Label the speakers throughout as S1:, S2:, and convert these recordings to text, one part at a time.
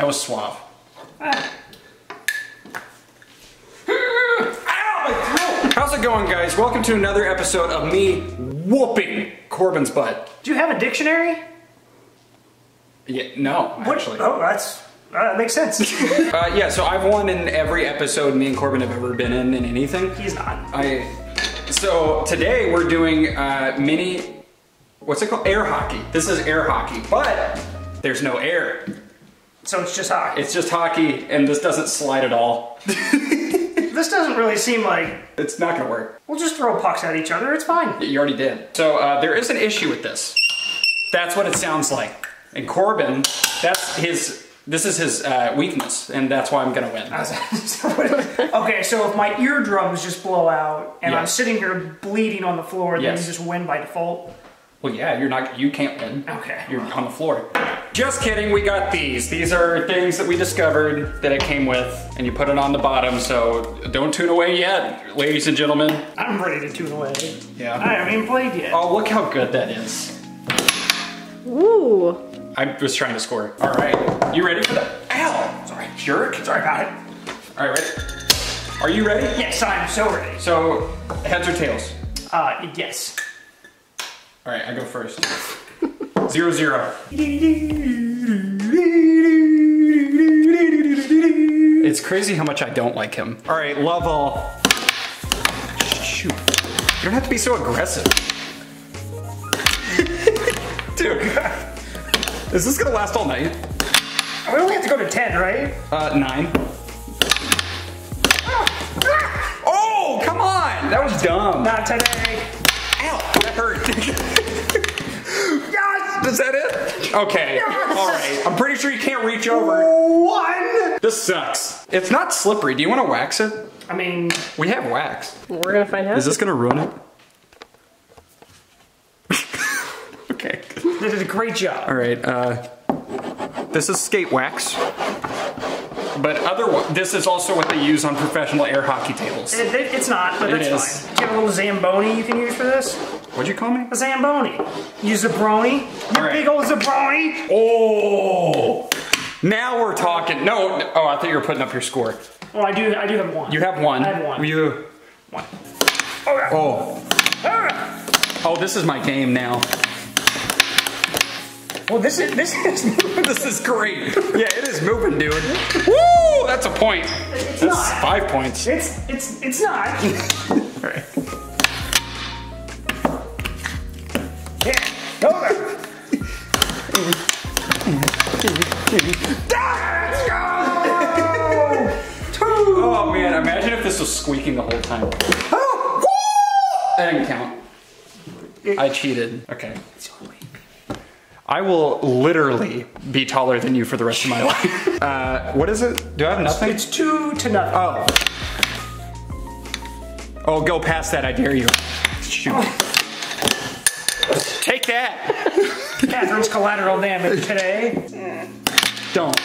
S1: That was suave.
S2: Ah.
S1: How's it going, guys? Welcome to another episode of me whooping Corbin's butt.
S2: Do you have a dictionary?
S1: Yeah, no,
S2: What?
S1: actually.
S2: Oh, that's uh, that makes sense.
S1: Uh, yeah, so I've won in every episode me and Corbin have ever been in in anything.
S2: He's not.
S1: I. So today we're doing uh, mini. What's it called? Air hockey. This is air hockey, but there's no air.
S2: So it's just hockey.
S1: It's just hockey, and this doesn't slide at all.
S2: this doesn't really seem like
S1: It's not gonna work.
S2: we'll just throw pucks at each other. It's fine.
S1: You already did. So uh, there is an issue with this. That's what it sounds like. And Corbin, that's his. This is his uh, weakness, and that's why I'm gonna win.
S2: okay, so if my eardrums just blow out and I'm sitting here bleeding on the floor, then
S1: Yes.
S2: you just win by default.
S1: Well, yeah, you're not. You can't win.
S2: Okay.
S1: You're on the floor. Just kidding. We got these. These are things that we discovered that it came with, and you put it on the bottom. So don't tune away yet, ladies and gentlemen.
S2: I'm ready to tune away.
S1: Yeah.
S2: I haven't even played yet.
S1: Oh, look how good that is.
S3: Ooh.
S1: I was trying to score. All right. You ready for the, Ow! Sorry, jerk.
S2: Sorry about it.
S1: All right, ready? Are you ready?
S2: Yes, I'm so ready.
S1: So, heads or tails?
S2: Uh, yes.
S1: All right, I go first. Zero zero. It's crazy how much I don't like him. All right, love all. Shoot. You don't have to be so aggressive. Dude, is this gonna last all night?
S2: We only have to go to 10, right?
S1: Uh, nine. Oh, come on! That was dumb.
S2: Not today.
S1: Ow, that hurt. yes! Is that it? Okay.
S2: Yes!
S1: All right. I'm pretty sure you can't reach over.
S2: One!
S1: This sucks. It's not slippery. Do you want to wax it?
S2: I mean,
S1: We have wax.
S3: We're gonna find out.
S1: Is this gonna ruin it? okay.
S2: they did a great job.
S1: All right. Uh, this is skate wax. But other, this is also what they use on professional air hockey tables.
S2: It, it- it's not, but
S1: It
S2: that's
S1: is.
S2: fine. Do you have a little Zamboni you can use for this?
S1: What'd you call me?
S2: A Zamboni. You Zabroni. You
S1: right.
S2: big old Zabroni.
S1: Oh! Now we're talking. No, no- oh, I thought you were putting up your score.
S2: Oh, I do. I do have one.
S1: You have one.
S2: I have one.
S1: You.
S2: one. Oh.
S1: Oh.
S2: Ah!
S1: Oh, this is my game now.
S2: Well, this is this is.
S1: this is great. Yeah, it is moving, dude. Woo! That's a point.
S2: It's
S1: That's
S2: not.
S1: five points.
S2: It's it's it's not.
S1: All right.
S2: Yeah. Over. Let's go. Two.
S1: Oh man, imagine if this was squeaking the whole time.
S2: Oh.
S1: That didn't count. I cheated. Okay. I will literally be taller than you for the rest of my life. Uh, what is it? Do I have nothing?
S2: It's two to nothing.
S1: Oh. Oh, go past that, I dare you. Shoot. Take that.
S2: Catherine's collateral damage today.
S1: Don't.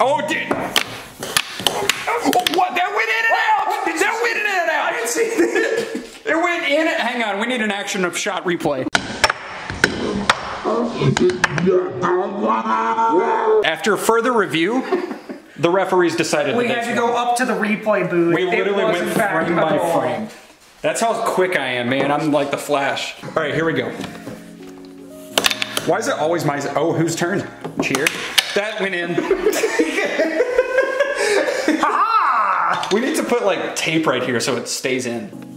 S1: Oh, did. Oh, what? That went in and out. That went in and out. I didn't see that. It went in. and- Hang on. We need an action of shot replay. After further review, the referees decided
S2: We had to go up to the replay booth.
S1: We literally went frame by frame. That's how quick I am, man. I'm like the Flash. All right, here we go. Why is it always my? Oh, whose turn? Cheer. That went in.
S2: Ha!
S1: We need to put like tape right here so it stays in.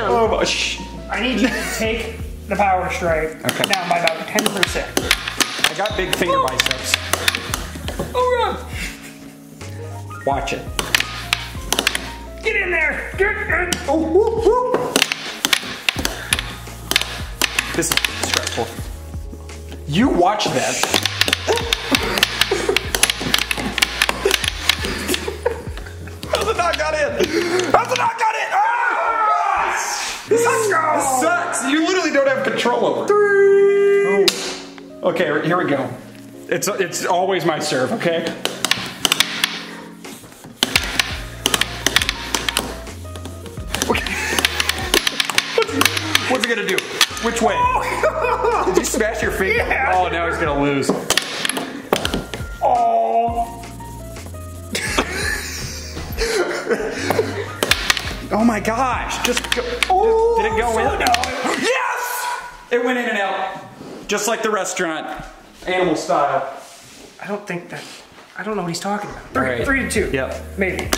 S3: Down.
S1: Oh my! Shh.
S2: I need you to take the power strike
S1: Okay.
S2: down by about 10%.
S1: I got big finger biceps. Oh god! Watch it.
S2: Get in there! Get in!
S1: Oh, woo, woo. This is stressful. You watch this. How's it not got in? How's it not got This, this sucks. You literally don't have control over it. Okay, here we go. It's it's always my serve. Okay. Okay. What's he gonna do? Which way? Did you smash your finger?
S2: Yeah.
S1: Oh, now he's gonna lose.
S2: Oh
S1: my gosh! Just go.
S2: Oh,
S1: did it go
S2: so
S1: in?
S2: no.
S1: Yes! It went in and out, just like the restaurant, animal style.
S2: I don't think that. I don't know what he's talking about. Three,
S1: Alright.
S2: three to two.
S1: Yep.
S2: Maybe.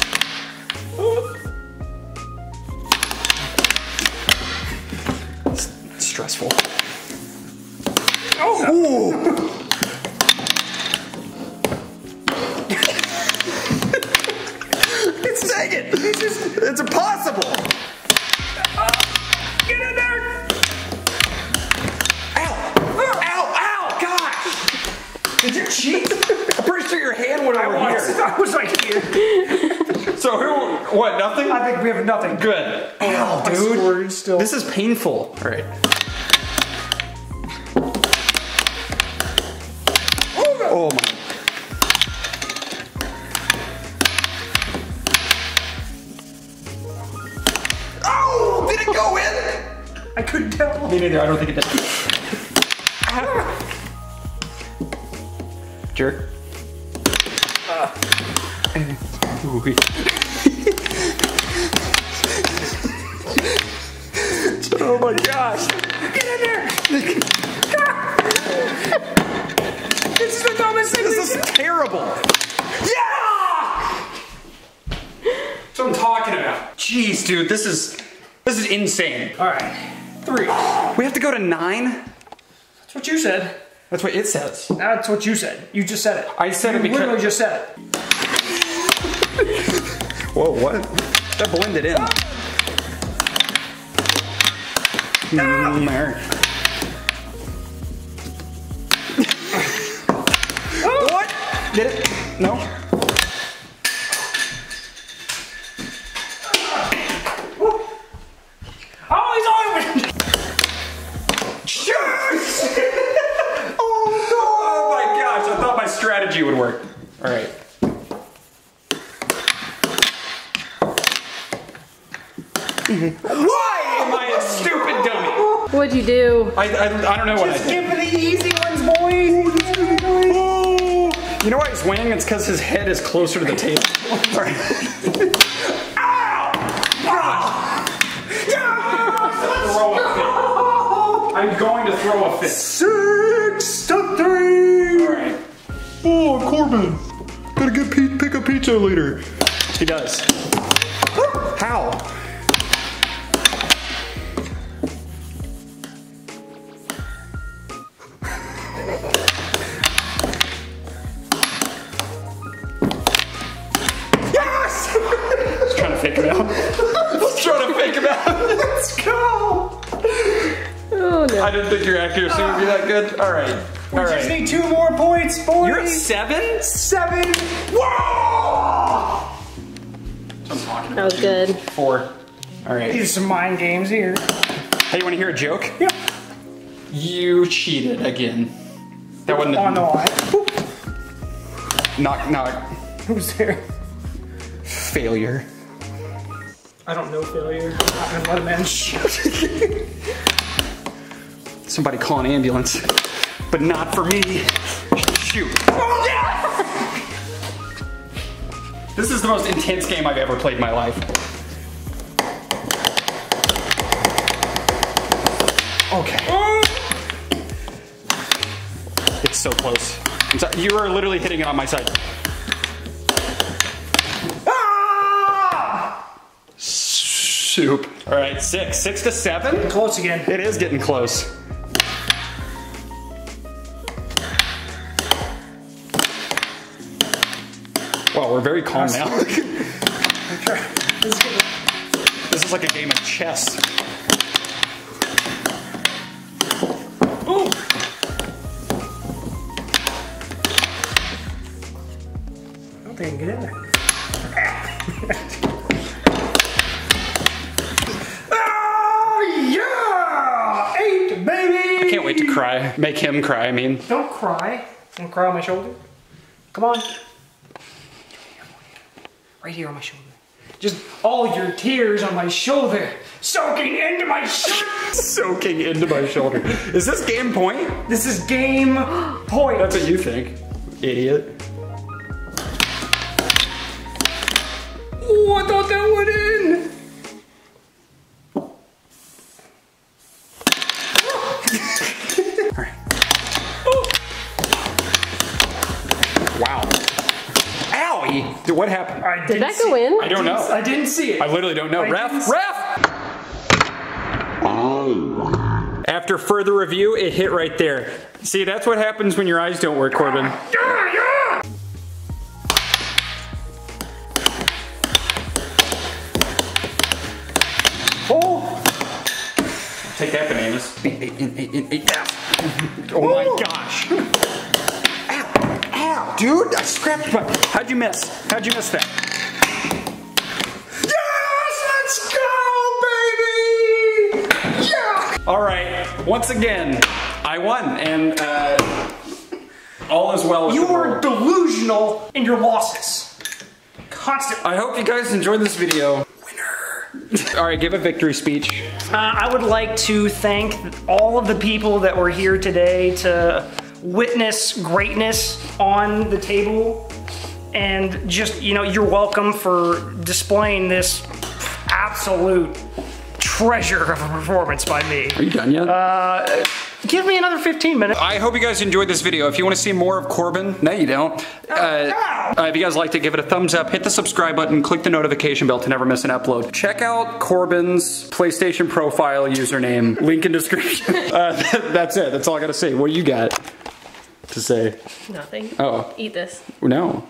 S1: Stressful. It's dang it! It's just, it's impossible.
S2: Uh, get in there.
S1: Ow! Ow! Ow! Gosh! Did you cheat? I'm pretty sure your hand went over
S2: I was,
S1: here.
S2: I was like here.
S1: So who? What? Nothing?
S2: I think we have nothing.
S1: Good. Ow, dude.
S2: still.
S1: This is painful. All right.
S2: I couldn't tell.
S1: Me neither. I don't think it did. Jerk. Oh my gosh.
S2: Get in there. this is the dumbest thing.
S1: This is terrible. Yeah! That's what I'm talking about. Jeez, dude, this is this is insane.
S2: All right. Three.
S1: We have to go to nine.
S2: That's what you said.
S1: That's what it says.
S2: That's what you said. You just said it.
S1: I said
S2: you
S1: it because-
S2: literally just said it.
S1: Whoa, what? That blended in. Mm, there. what? Did it? No.
S2: Oh, he's on it.
S1: Yes! oh no! Oh my gosh! I thought my strategy would work. All right. Why am I a stupid dummy?
S3: What'd you do?
S1: I, I, I don't know what I
S2: Just
S1: did.
S2: give me the easy ones, boys.
S1: Oh, you know why he's winning? It's because his head is closer to the table. Ow! Throw a. I'm going to throw a fit.
S2: Six to three.
S1: All right. Oh, Corbin. Gotta get pe- pick a pizza later. He does. How? Think your accuracy would be that good. All right.
S2: We
S1: All
S2: just
S1: right.
S2: need two more points, boys.
S1: You're at seven?
S2: seven.
S1: Whoa!
S3: That was good.
S1: Four. All right.
S2: These are some mind games here.
S1: Hey, you want to hear a joke?
S2: Yeah.
S1: You cheated again. That wasn't
S2: On the line.
S1: knock knock
S2: Who's there?
S1: failure.
S2: I don't know failure. I'm not gonna let him in.
S1: Somebody call an ambulance, but not for me. Shoot. This is the most intense game I've ever played in my life. Okay. It's so close. You are literally hitting it on my side.
S2: Ah!
S1: Soup. All right, six. Six to seven?
S2: Close again.
S1: It is getting close. We're very calm now.
S2: This is good.
S1: this is like a game of chess.
S2: Ooh. I don't think I can get in there. oh ah, yeah! Eight, baby!
S1: I can't wait to cry. Make him cry, I mean.
S2: Don't cry. Don't cry on my shoulder. Come on. Right here on my shoulder. Just all your tears on my shoulder, soaking into my shirt.
S1: Soaking into my shoulder. Is this game point?
S2: This is game point.
S1: That's what you think, idiot. Owie! Dude, What happened?
S2: I
S3: Did
S2: didn't
S3: that go in?
S1: I don't know.
S2: I didn't see it.
S1: I literally don't know.
S2: I
S1: Ref,
S2: didn't-
S1: ref! After further review, it hit right there. See, that's what happens when your eyes don't work, Corbin.
S2: Yeah, yeah.
S1: Oh! Take that, bananas. Oh my gosh. Ow, ow, dude, I scrapped my. How'd you miss? How'd you miss that? Yes, let's go, baby! Yeah! All right, once again, I won, and uh, all is well
S2: You
S1: the
S2: were delusional in your losses. Constant.
S1: I hope you guys enjoyed this video. Winner. All right, give a victory speech.
S2: Uh, I would like to thank all of the people that were here today to witness greatness on the table. And just, you know, you're welcome for displaying this absolute treasure of a performance by me.
S1: Are you done yet?
S2: Give me another 15 minutes.
S1: I hope you guys enjoyed this video. If you want to see more of Corbin, no you don't. Uh, uh, if you guys liked it, give it a thumbs up, hit the subscribe button, click the notification bell to never miss an upload. Check out Corbin's PlayStation profile username, link in description. Uh, that's it, that's all I gotta say. What do you got to say?
S3: Nothing.
S1: Oh,
S3: Eat this.
S1: no.